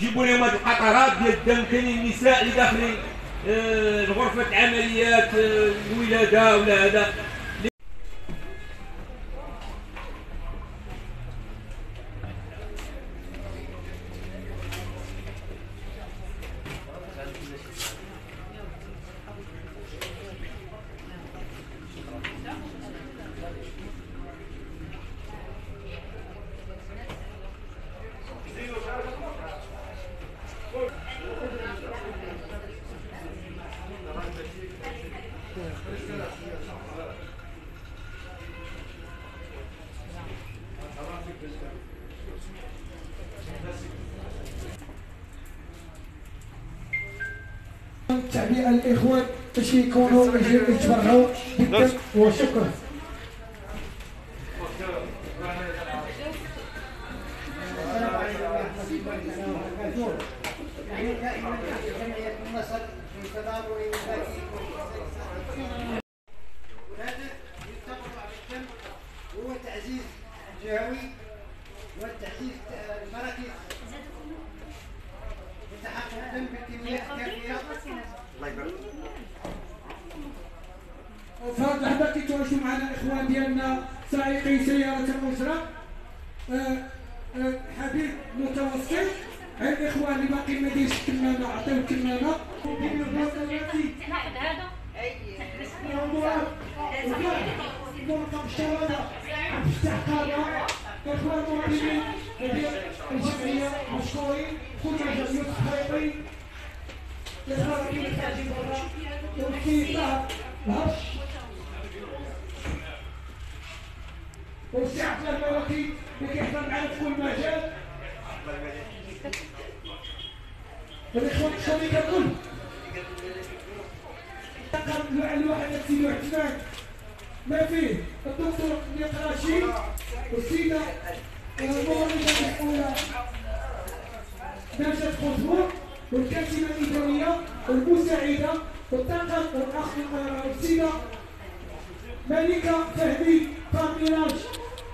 يجيبوا لهم هذه القطرات ديال الدم كاين النساء اللي داخلين آه غرفه عمليات آه، الولادة ولا هذا. تعبئة الإخوان باش يكونوا يتبرعوا بالدم وشكرا. هذا يتبرع بالدم هو تعزيز جهوي والتعزيز المراكز لتحقق الدم بكميات كافية. فهاد اللحظة كيتواجدوا معنا الإخوان ديالنا سائقي سيارة الأسرة آه، آه، حبيب متوسط. الإخوان اللي باقي ما دايرش الكمامة عطيو الكمامة افتح قناة إخوان المواطنين ديال الجمعية مشكورين كل جمعية خيري الإخوان اللي خارجين برا والكيف الهرش وسعة المواكب اللي كيحضر معنا في كل مجال الإخوان الشركة الكل الواحد سيدي عثمان ما فيه الدكتور نقراشي والسيدة الممرضة المسؤولة نجاة خطبور والكاتبة الإدارية والمساعدة والطاقم والأخ والسيدة ملكة فهمي فاميراج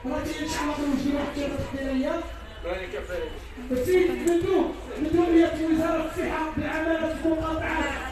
راجل خروج في واحد الإدارية السيد مندوب مندوبية وزارة الصحة بالعمالة المقاطعة.